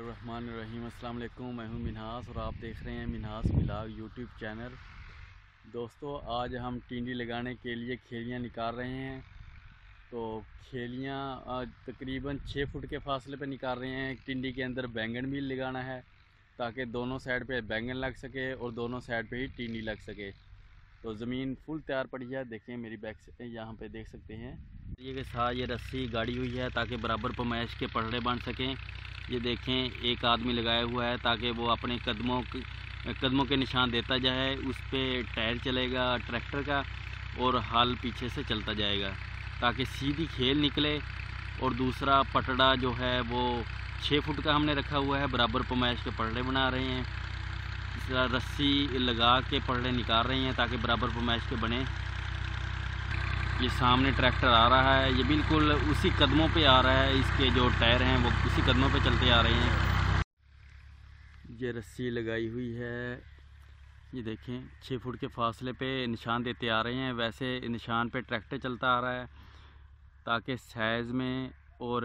बसमीम अल्लाम मैं हूँ मिनहास और आप देख रहे हैं मिनहास मिलाग यूट्यूब चैनल। दोस्तों, आज हम टिंडी लगाने के लिए खेलियाँ निकाल रहे हैं। तो खेलियाँ तकरीबन छः फुट के फासले पर निकाल रहे हैं। टिंडी के अंदर बैंगन भी लगाना है, ताकि दोनों साइड पे बैंगन लग सके और दोनों साइड पे ही टिंडी लग सके। तो ज़मीन फुल तैयार पड़ी है, देखें मेरी बैक से, यहाँ पर देख सकते हैं। ये के साथ ये रस्सी गाड़ी हुई है, ताकि बराबर पमैश के पटड़े बन सकें। ये देखें, एक आदमी लगाया हुआ है ताकि वो अपने कदमों कदमों के निशान देता जाए, उस पर टायर चलेगा, ट्रैक्टर का, और हाल पीछे से चलता जाएगा, ताकि सीधी खेल निकले, और दूसरा पटड़ा जो है वो छः फुट का हमने रखा हुआ है, बराबर पमैश के पटड़े बना रहे हैं रस्सी लगा के पटड़े निकाल रहे हैं ताकि बराबर पमैश के बने ये सामने ट्रैक्टर आ रहा है। ये बिल्कुल उसी कदमों पे आ रहा है। इसके जो टायर हैं, वो उसी कदमों पे चलते आ रहे हैं। ये रस्सी लगाई हुई है। ये देखें छः फुट के फासले पे निशान देते आ रहे हैं। वैसे निशान पे ट्रैक्टर चलता आ रहा है, ताकि साइज़ में और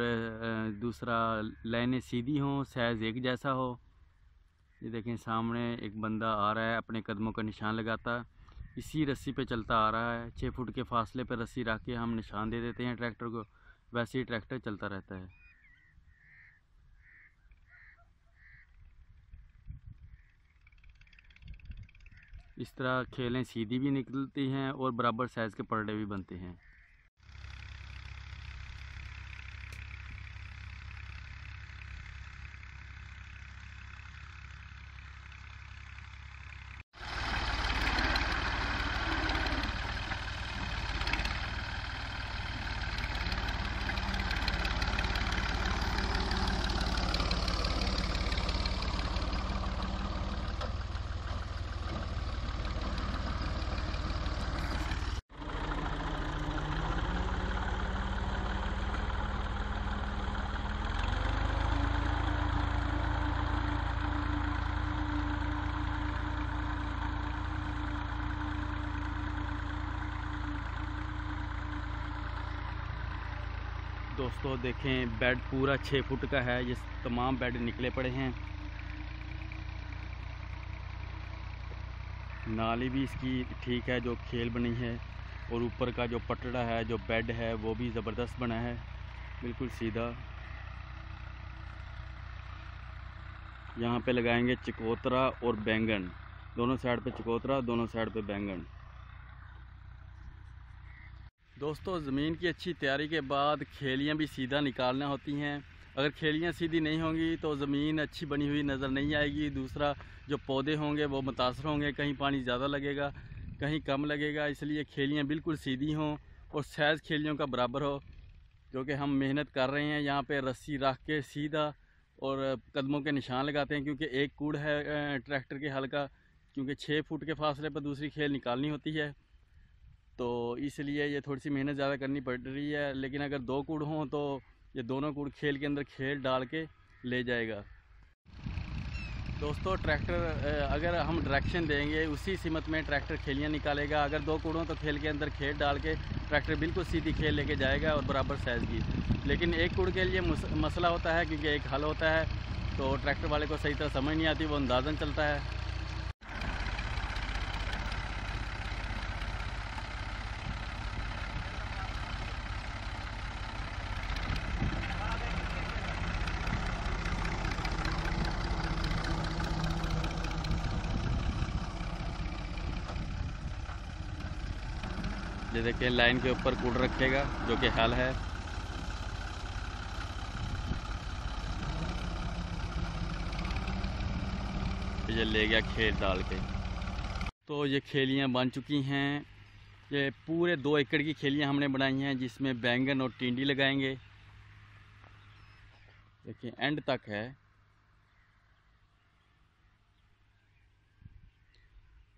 दूसरा लाइनें सीधी हों, साइज़ एक जैसा हो। ये देखें, सामने एक बंदा आ रहा है, अपने कदमों का निशान लगाता। इसी रस्सी पे चलता आ रहा है। छः फुट के फासले पर रस्सी रख के हम निशान दे देते हैं ट्रैक्टर को। वैसे ही ट्रैक्टर चलता रहता है। इस तरह खेलें सीधी भी निकलती हैं और बराबर साइज़ के पर्डे भी बनते हैं। दोस्तों, देखें बेड पूरा छः फुट का है ये तमाम बेड निकले पड़े हैं। नाली भी इसकी ठीक है, जो खेल बनी है, और ऊपर का जो पटड़ा है, जो बेड है, वो भी ज़बरदस्त बना है, बिल्कुल सीधा। यहाँ पे लगाएँगे चकोतरा और बैंगन। दोनों साइड पे चकोतरा, दोनों साइड पे बैंगन। दोस्तों, ज़मीन की अच्छी तैयारी के बाद खेलियाँ भी सीधा निकालना होती हैं। अगर खेलियाँ सीधी नहीं होंगी तो ज़मीन अच्छी बनी हुई नज़र नहीं आएगी। दूसरा, जो पौधे होंगे, वो मुतासर होंगे। कहीं पानी ज़्यादा लगेगा, कहीं कम लगेगा, इसलिए खेलियाँ बिल्कुल सीधी हों और साइज़ खेलियों का बराबर हो, जो कि हम मेहनत कर रहे हैं। यहाँ पे रस्सी रख के सीधा और कदमों के निशान लगाते हैं, क्योंकि एक कूड़ है ट्रैक्टर के हल का क्योंकि छः फुट के फासले पर दूसरी खेल निकालनी होती है। तो इसलिए ये थोड़ी सी मेहनत ज़्यादा करनी पड़ रही है, लेकिन अगर दो कूड़ हों तो ये दोनों कूड़ खेल के अंदर खेल डाल के ले जाएगा। दोस्तों, ट्रैक्टर अगर हम डायरेक्शन देंगे, उसी सीमत में ट्रैक्टर खेलियाँ निकालेगा। अगर दो कूड़ों तो खेल के अंदर खेल डाल के ट्रैक्टर बिल्कुल सीधी खेल लेके जाएगा और बराबर साइज़ की। लेकिन एक कूड़ के लिए मसला होता है, क्योंकि एक हल होता है तो ट्रैक्टर वाले को सही तरह समझ नहीं आती, वो अंदाज़न चलता है। ये देखिए, लाइन के ऊपर कूड़ रखेगा, जो कि हल है। ये ले गया खेत डाल के। तो ये खेलियाँ बन चुकी हैं। ये पूरे दो एकड़ की खेलियाँ हमने बनाई हैं, जिसमें बैंगन और टिंडी लगाएँगे। देखिए एंड तक है।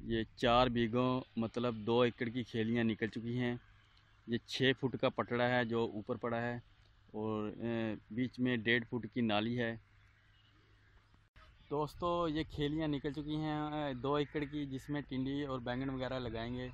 ये चार बीघों मतलब दो एकड़ की खेलियाँ निकल चुकी हैं। ये छः फुट का पटड़ा है जो ऊपर पड़ा है और बीच में डेढ़ फुट की नाली है। दोस्तों, ये खेलियाँ निकल चुकी हैं दो एकड़ की जिसमें टिंडी और बैंगन वगैरह लगाएँगे।